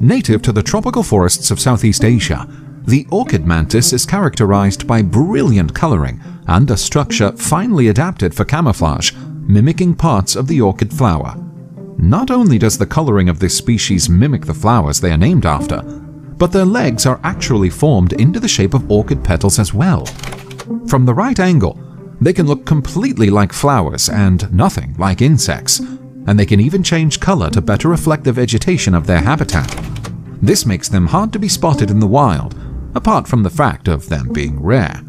Native to the tropical forests of Southeast Asia, the orchid mantis is characterized by brilliant coloring and a structure finely adapted for camouflage, mimicking parts of the orchid flower. Not only does the coloring of this species mimic the flowers they are named after, but their legs are actually formed into the shape of orchid petals as well. From the right angle, they can look completely like flowers and nothing like insects, and they can even change color to better reflect the vegetation of their habitat. This makes them hard to be spotted in the wild, apart from the fact of them being rare.